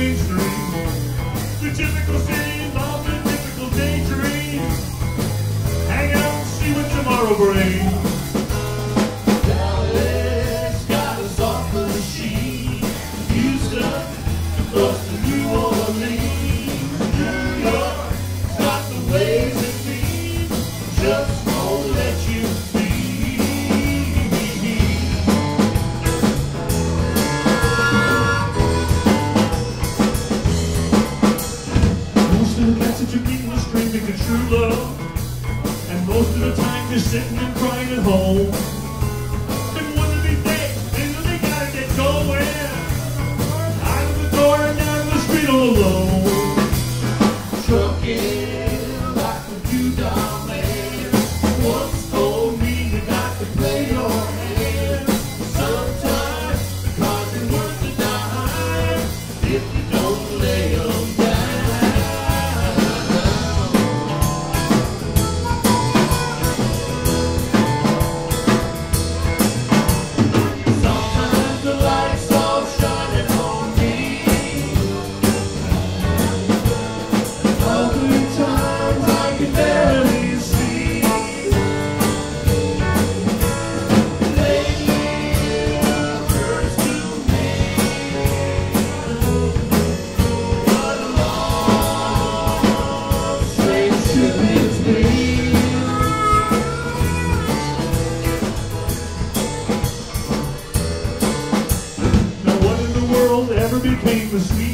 it's all became of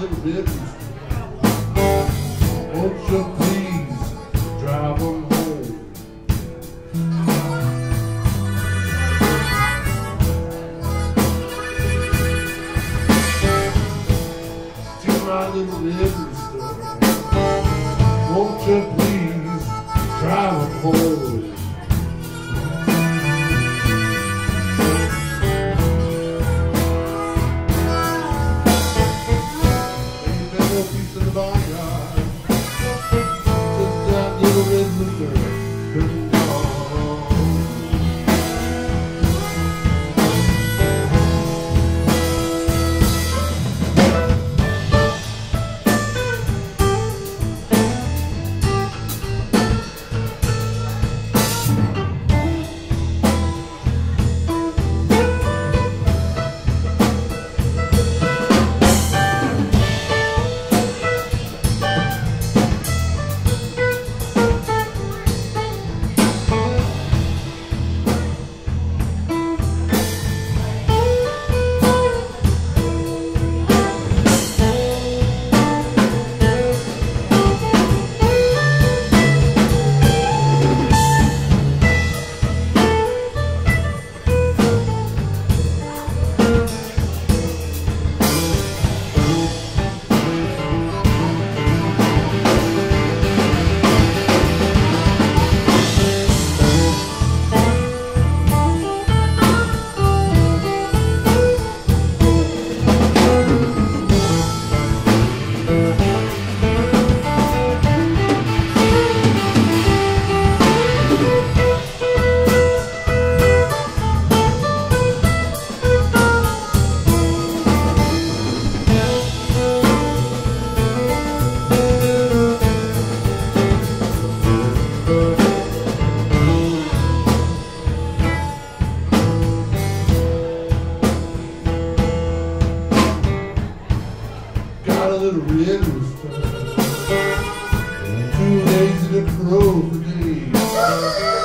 little babies. de.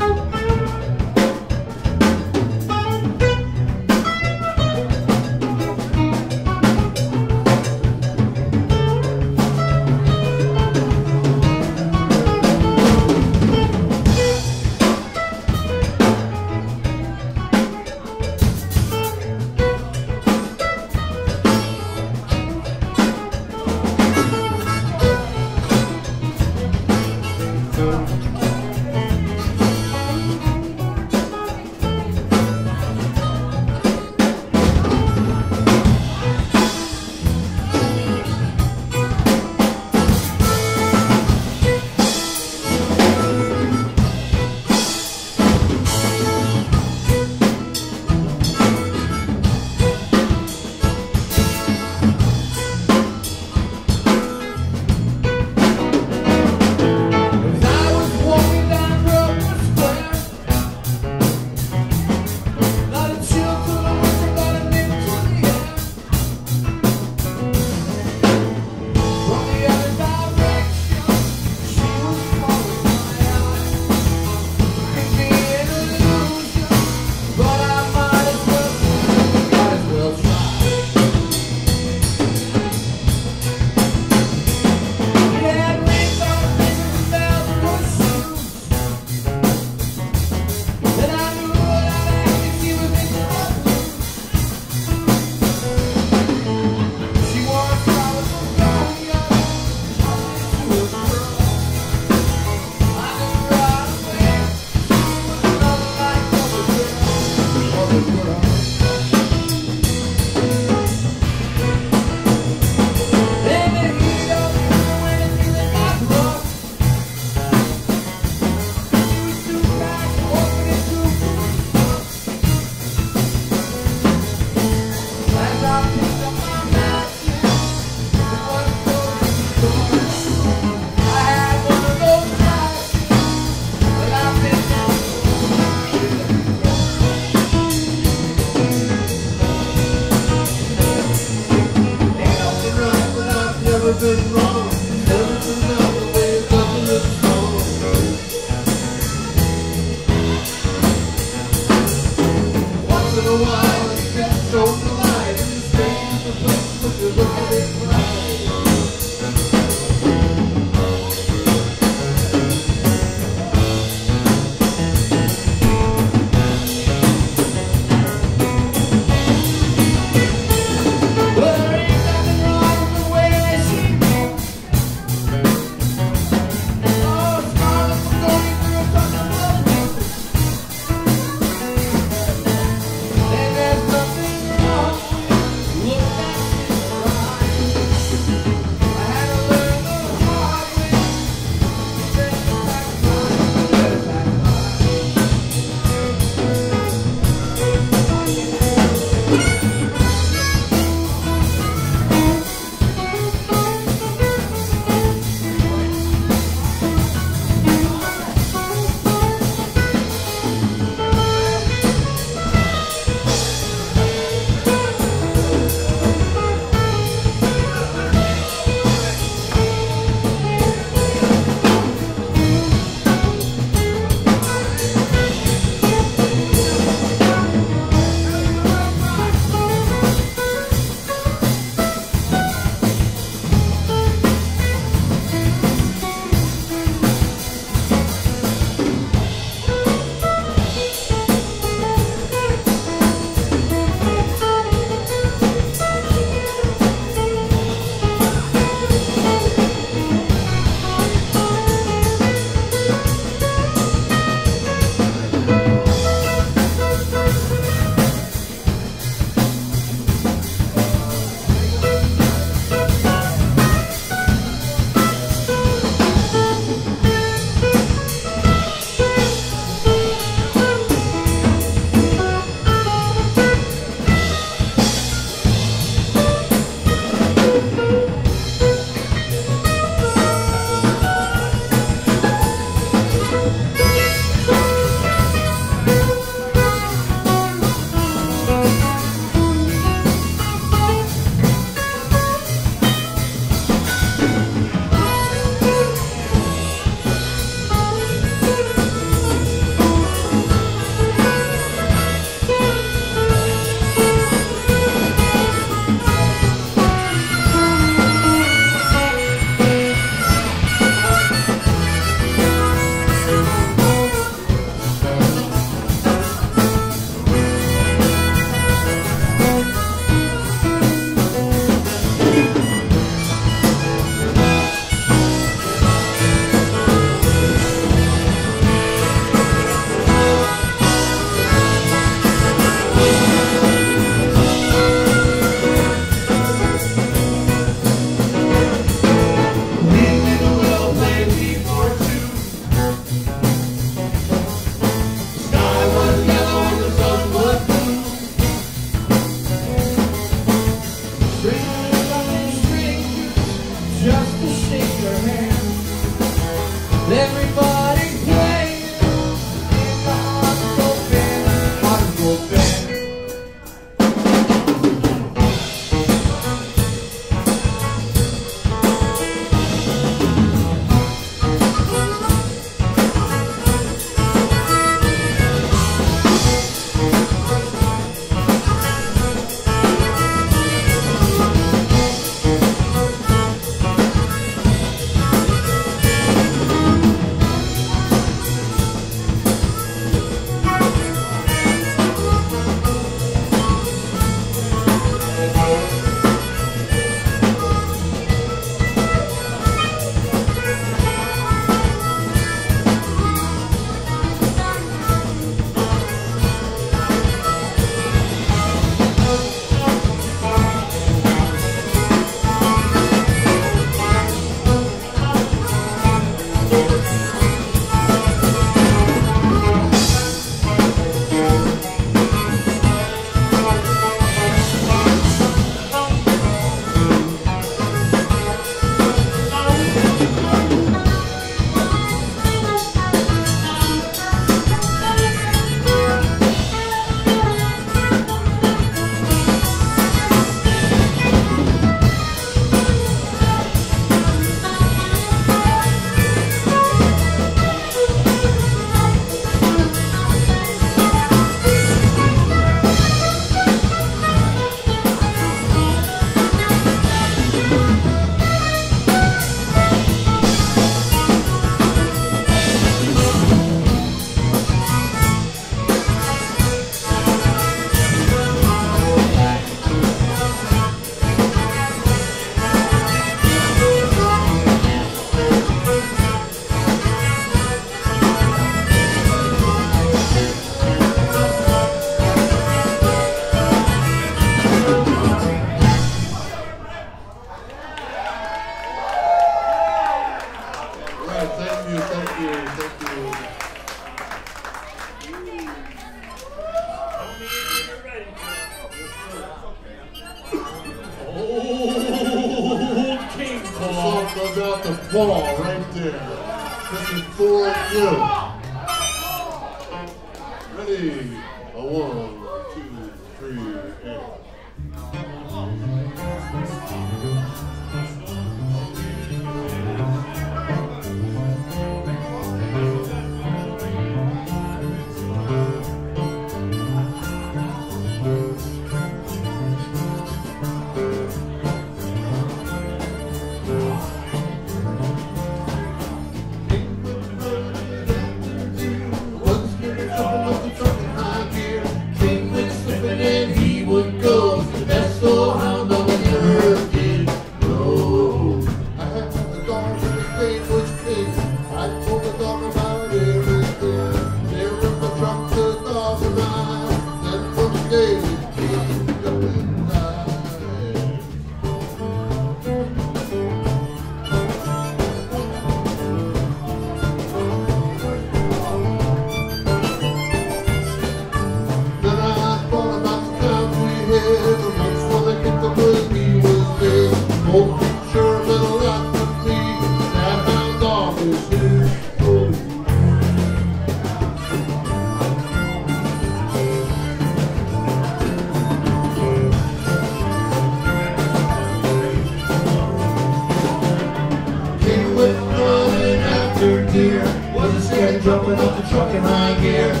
Truck in high gear.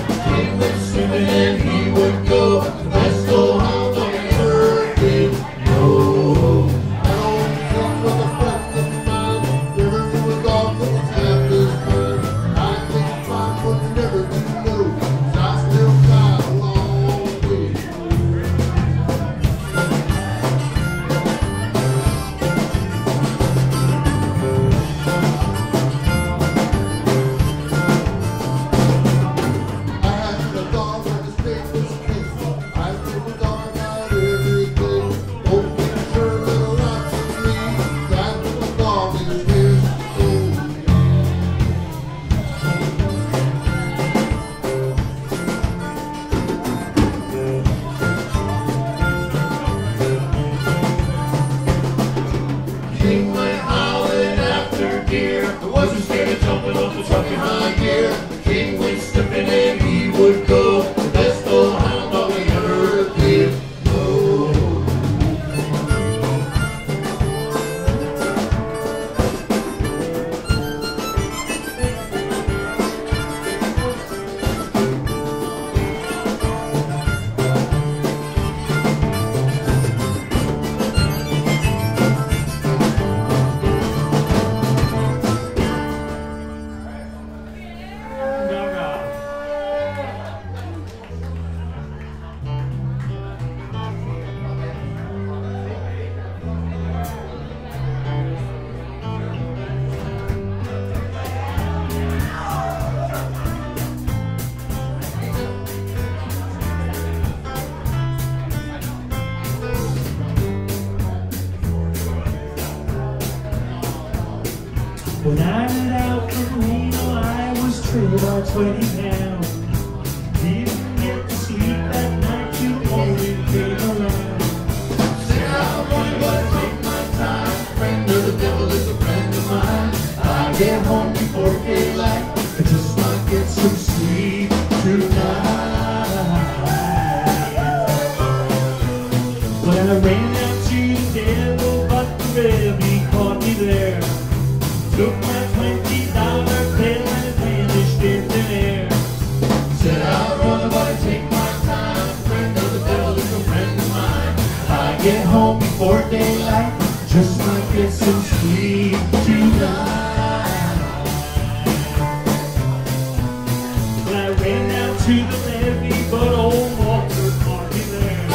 to the levee, but old Walter Marty there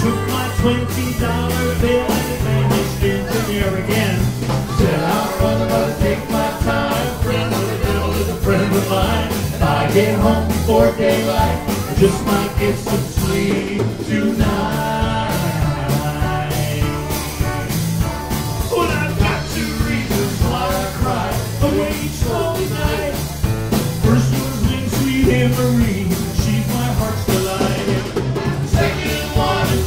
took my twenty dollar bill and vanished into the air again. Said I'll run, but take my time. Friend of the devil is a friend of mine. If I get home before daylight, I just might get some sleep. She's my heart's delight. Second one is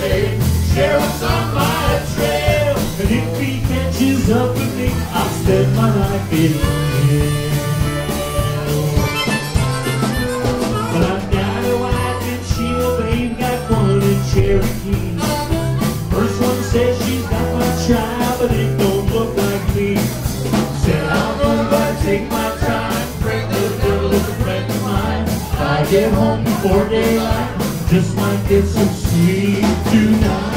Babe, sheriff's on my trail. And if he catches up with me, I'll my in. get home before daylight, just might get some sleep tonight.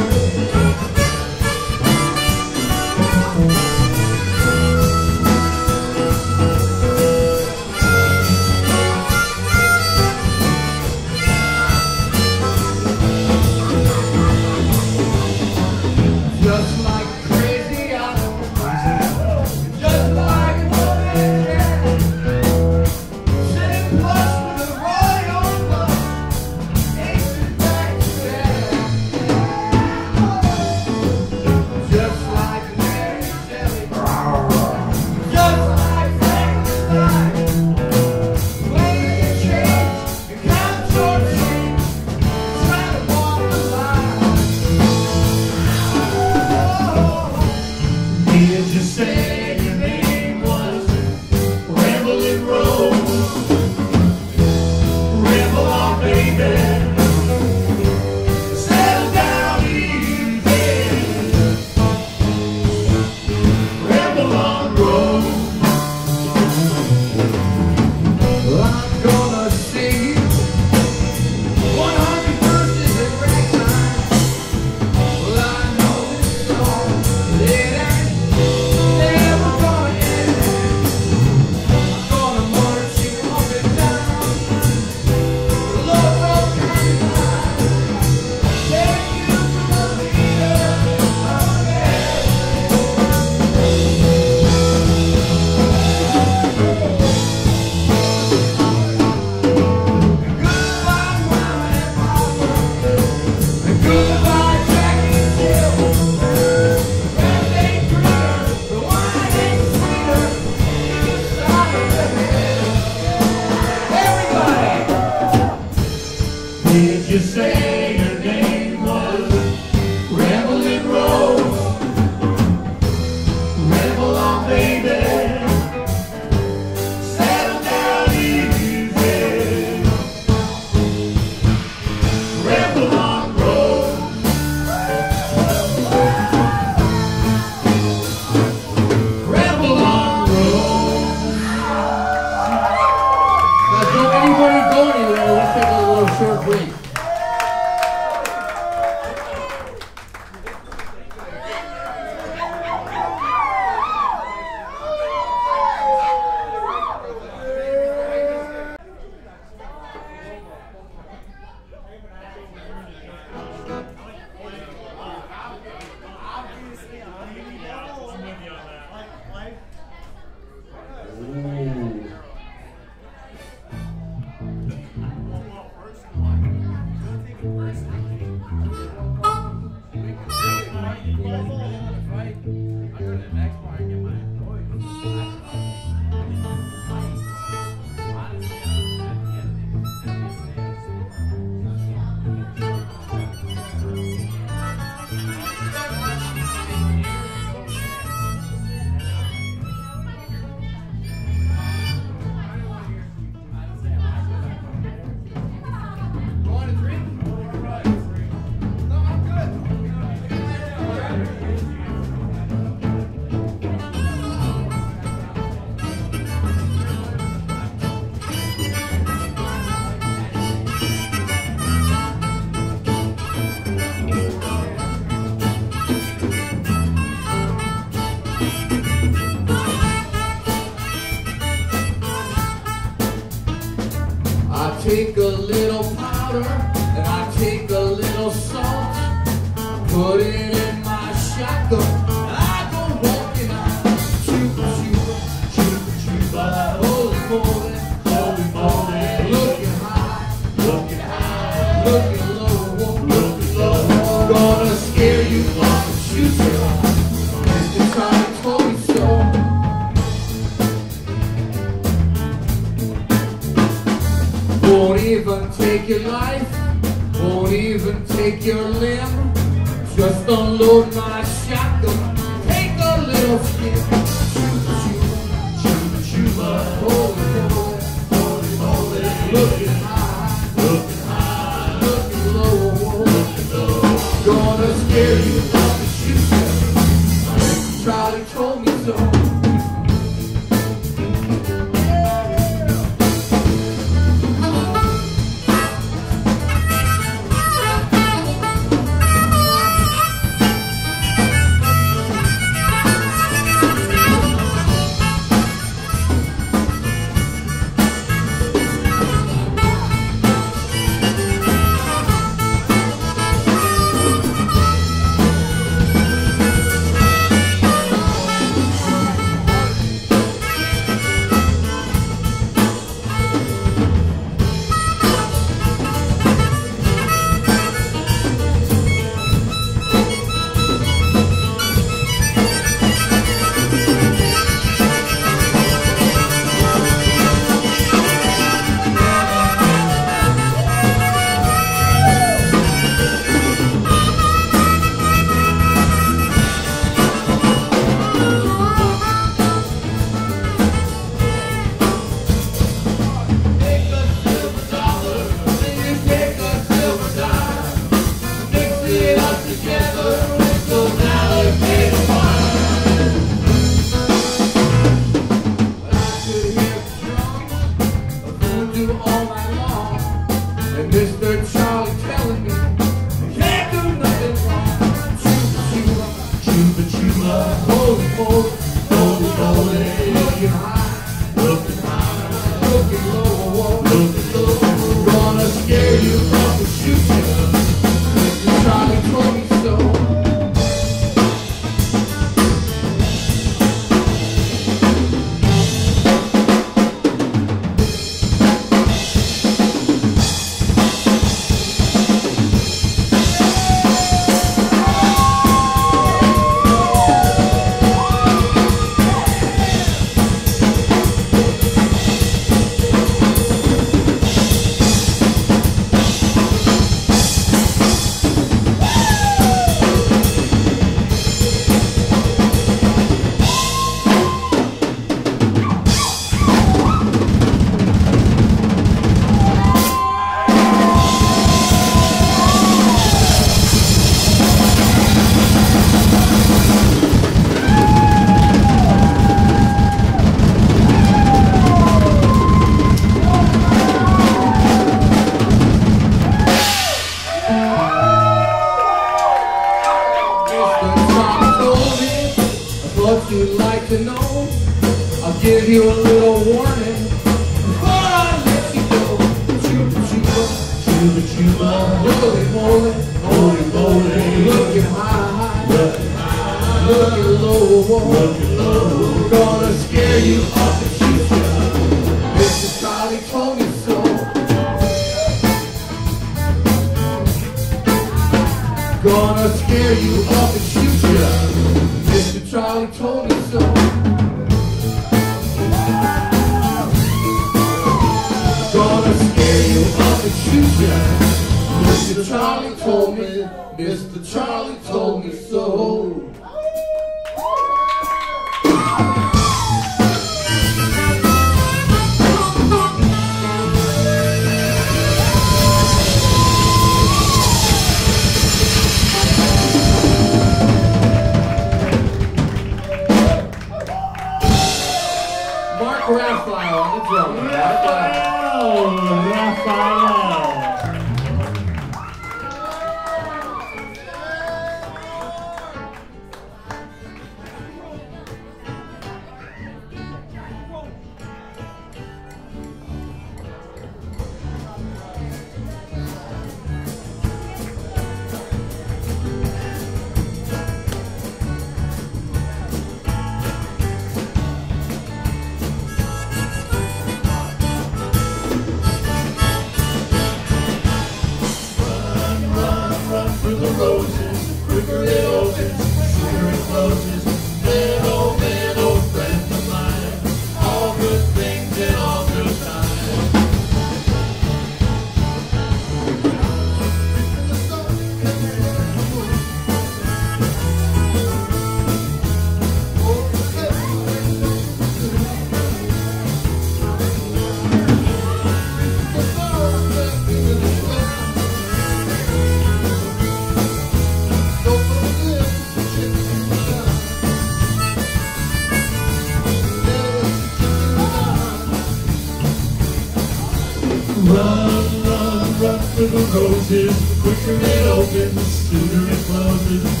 closes, the quicker it opens, the sooner it closes.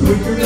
We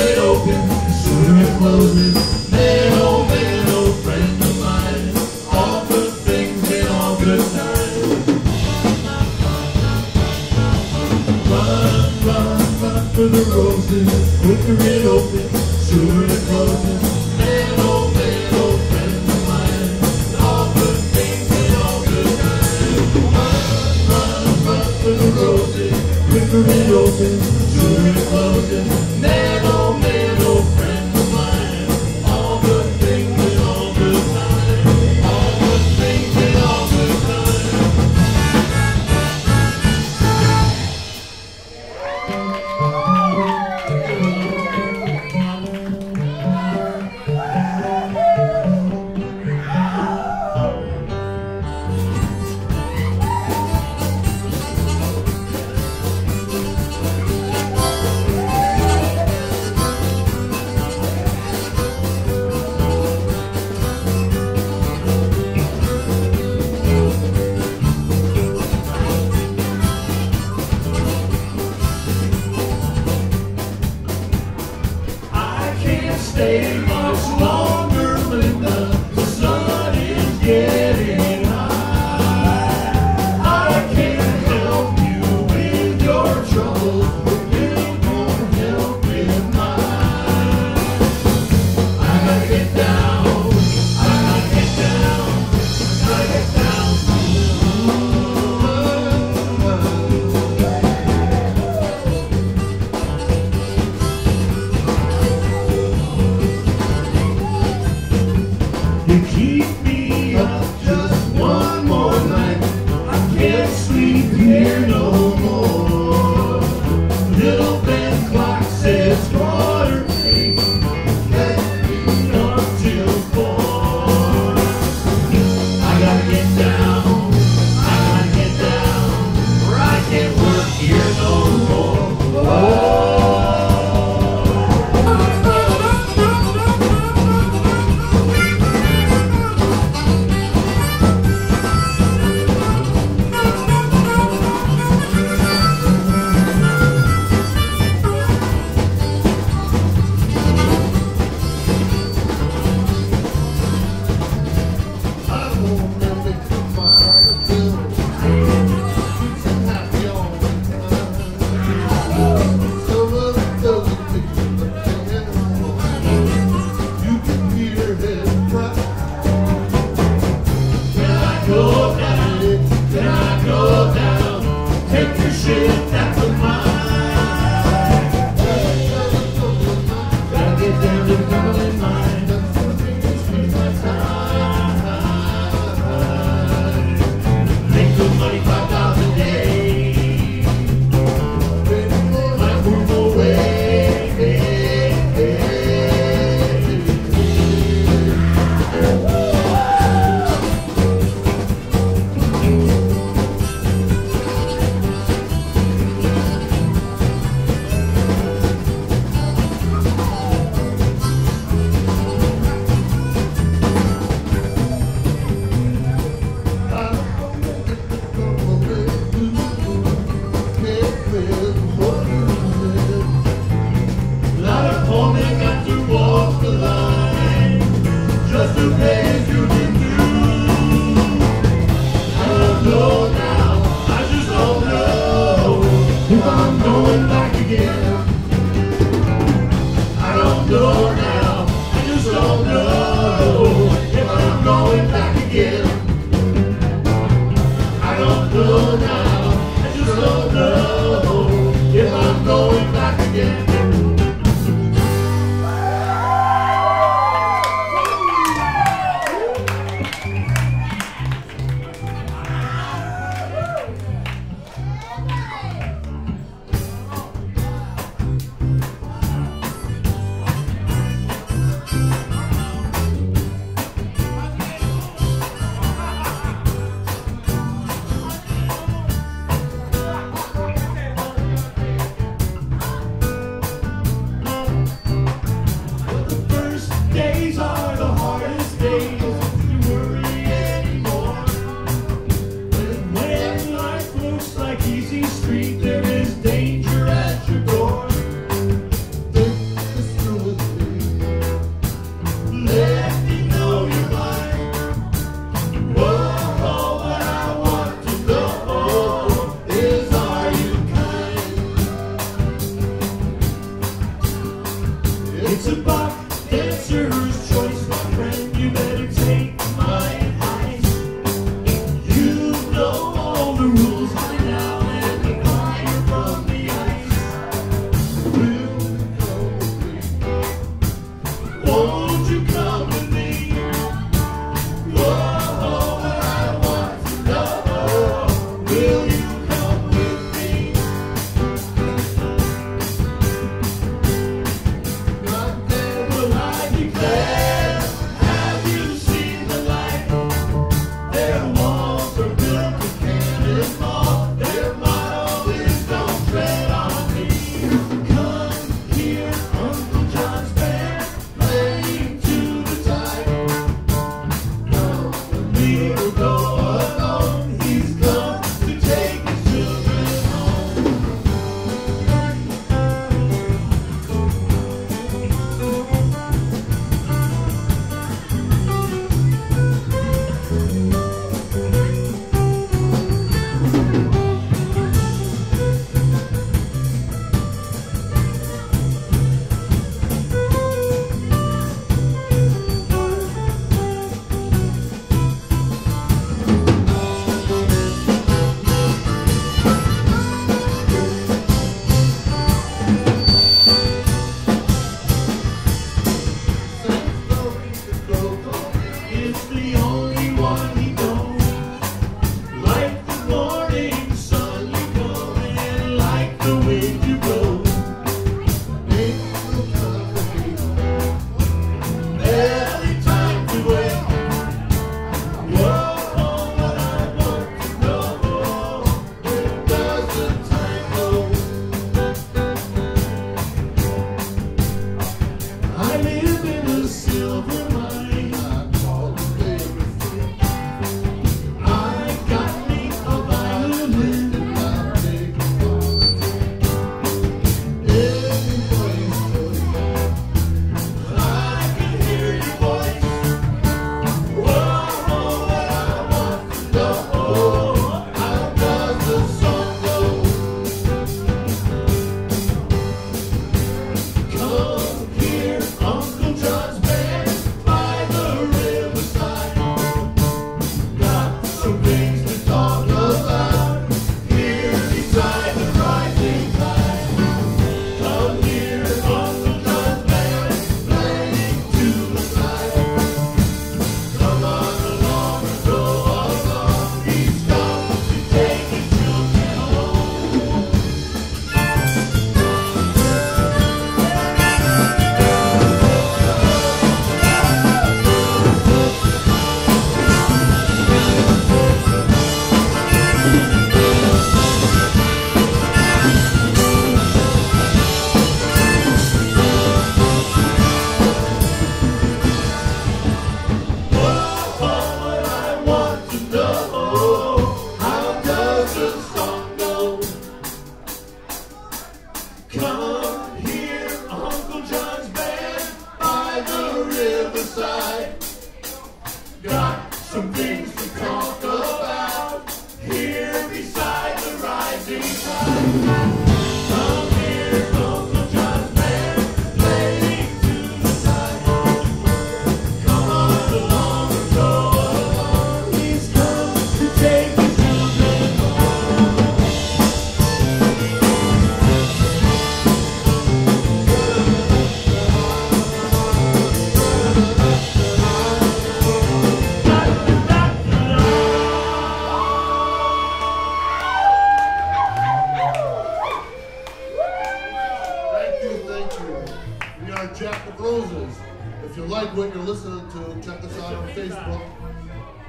welcome to check us out on Facebook.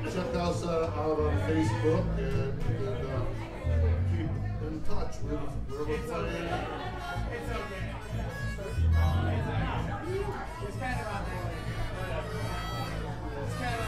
Check us uh, out on Facebook and, and uh, keep in touch. We're, we're it's playing. Okay. It's okay. It's kind of out there. It's kind of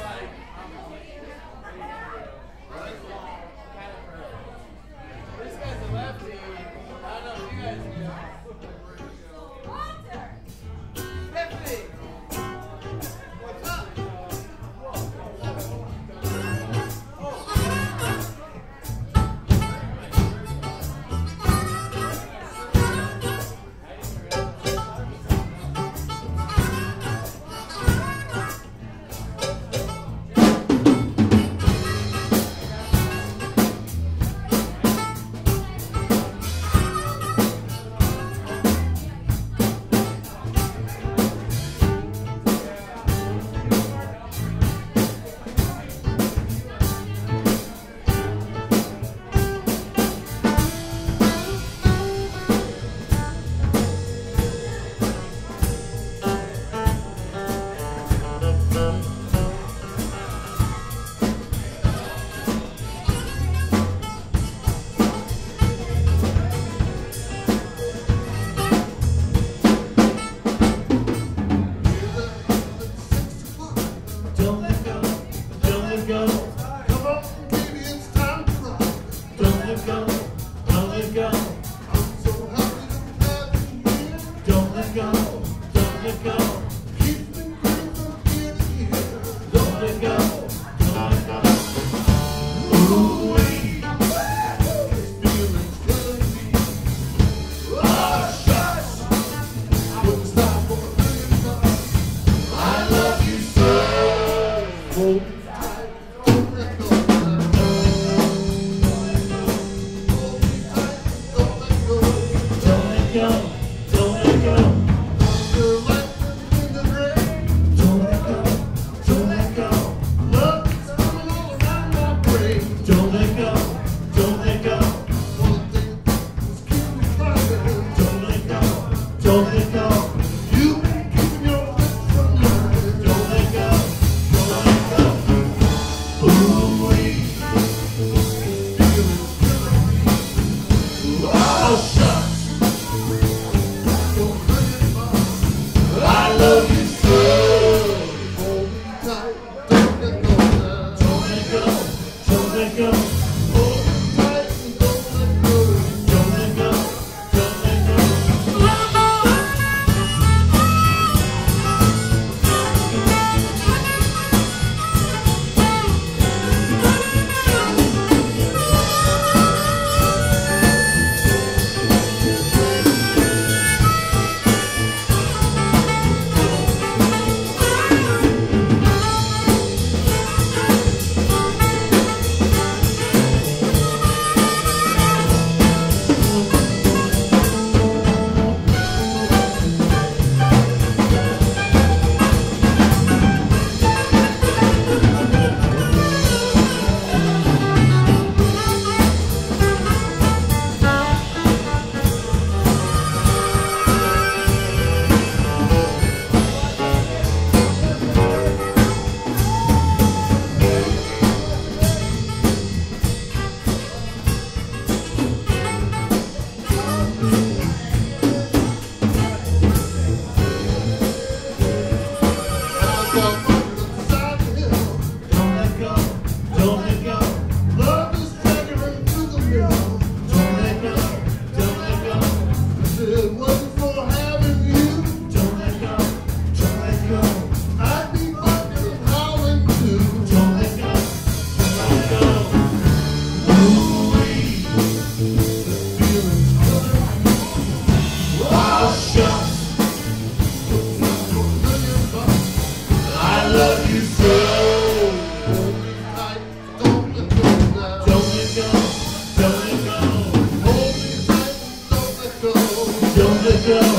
go.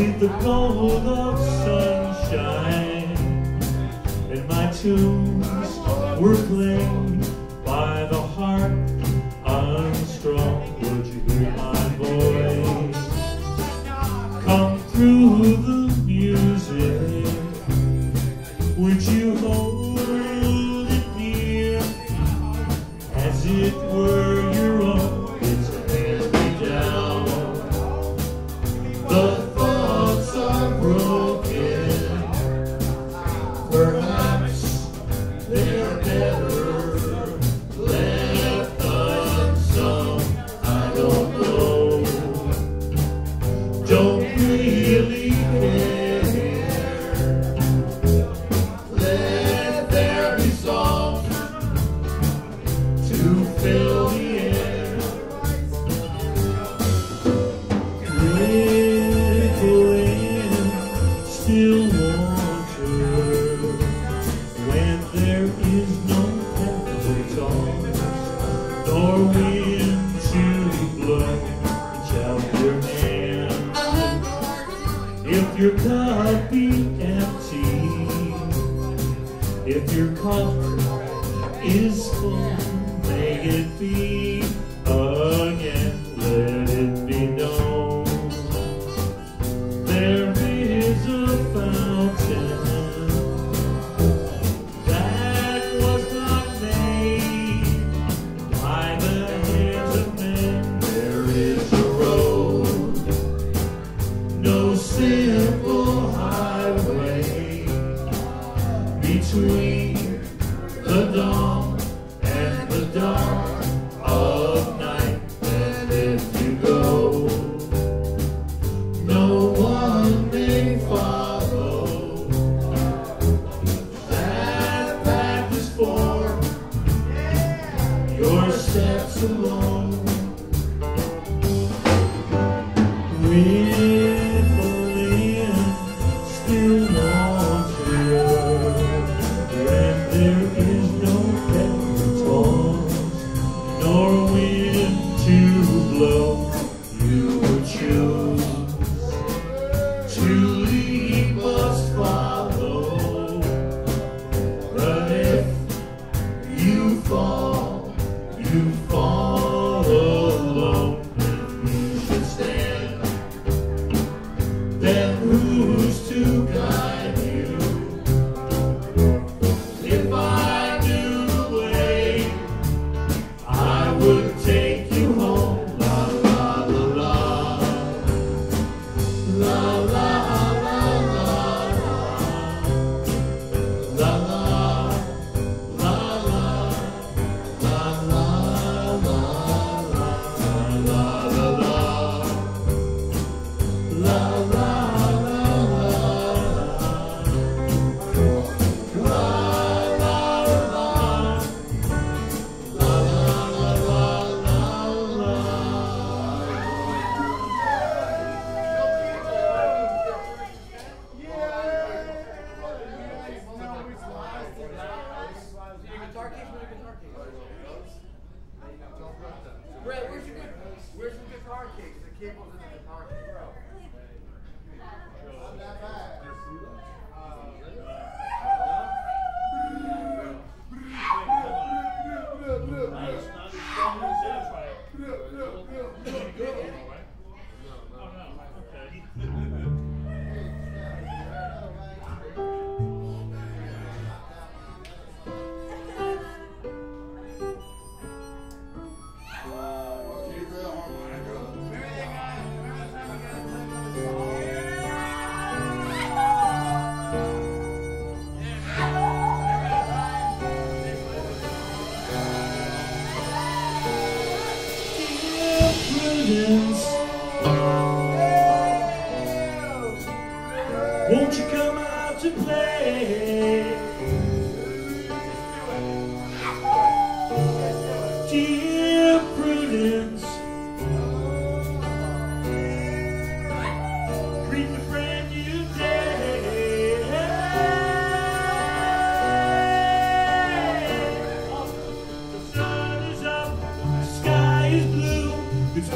with the gold of sunshine, and my tunes were playing.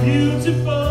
Beautiful,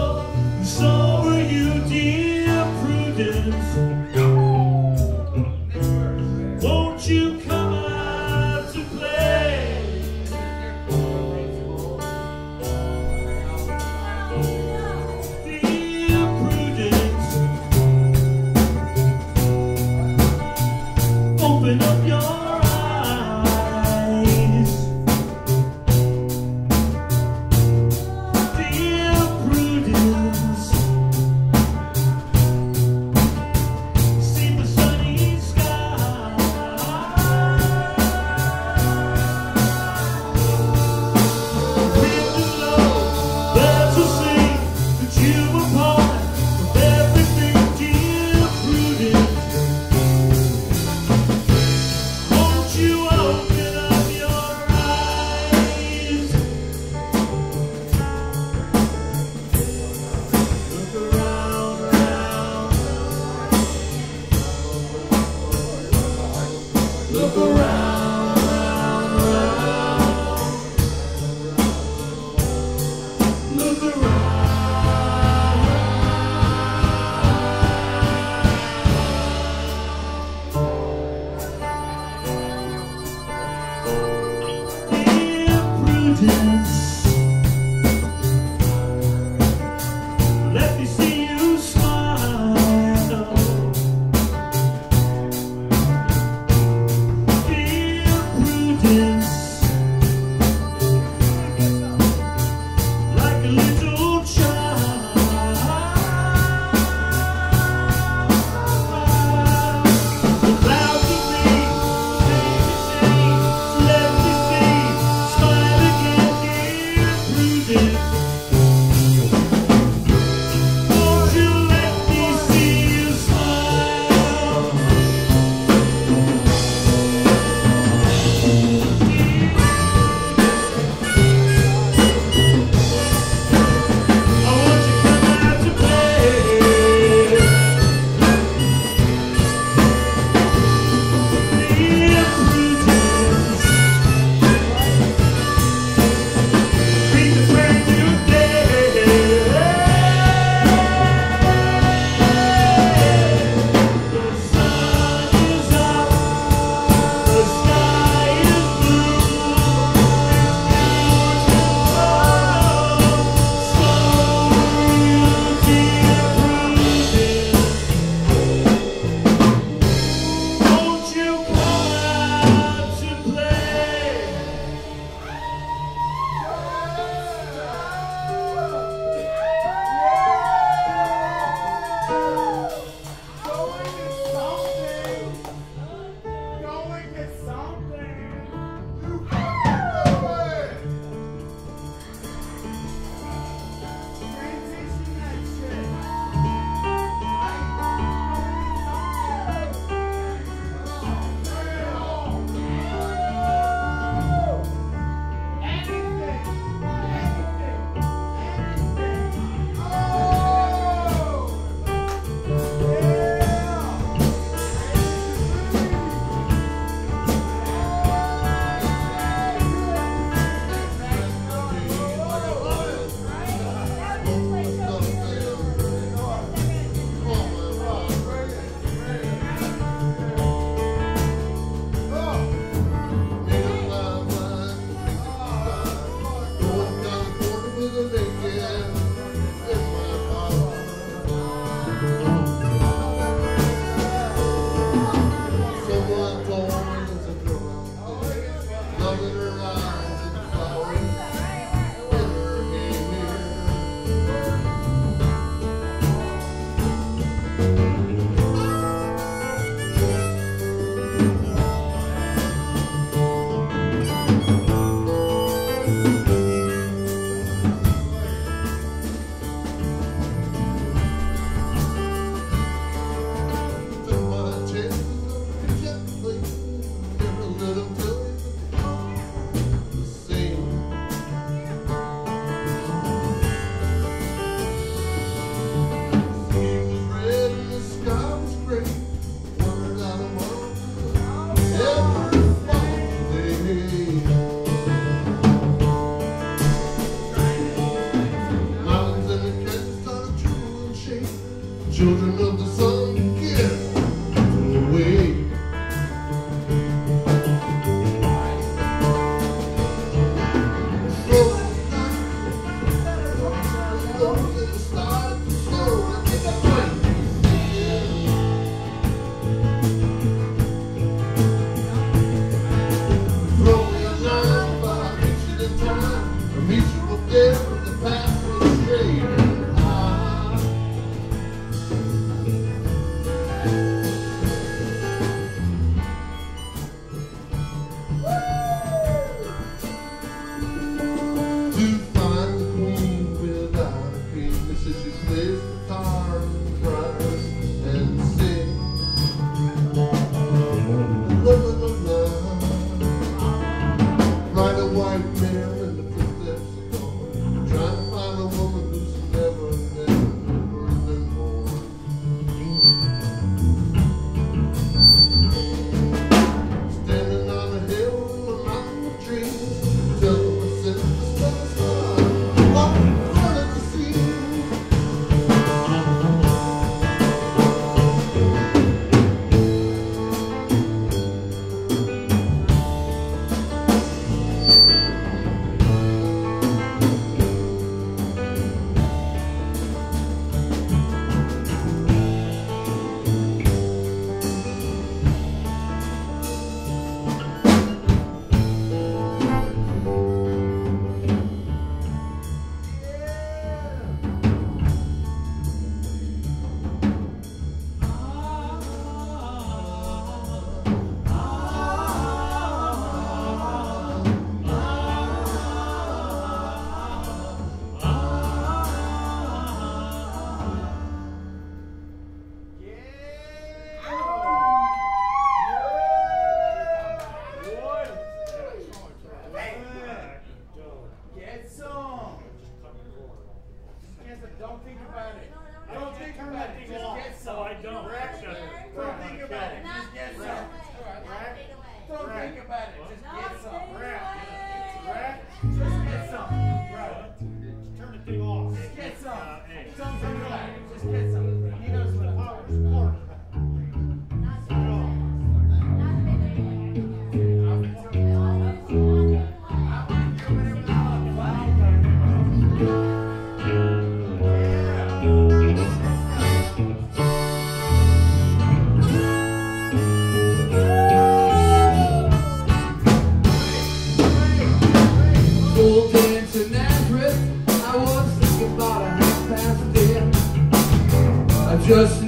just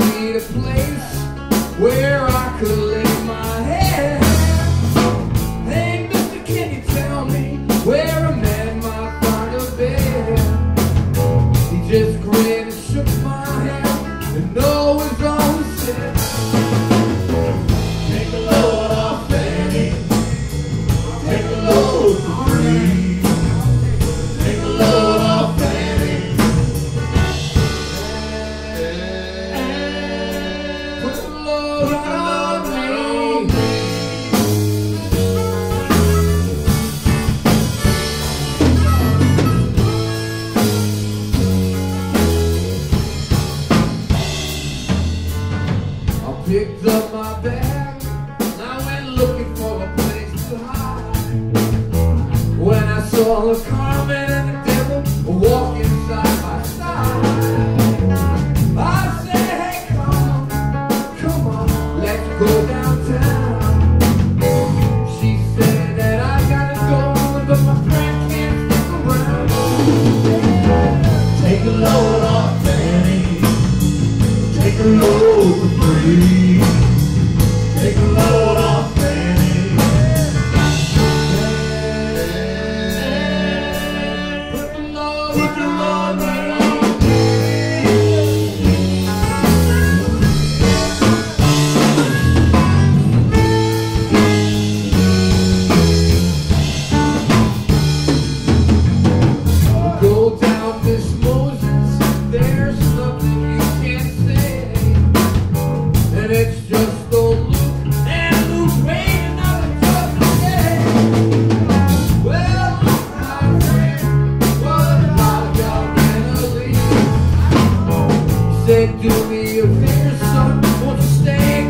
that you'll be a son. Won't you stay?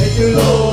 And you'll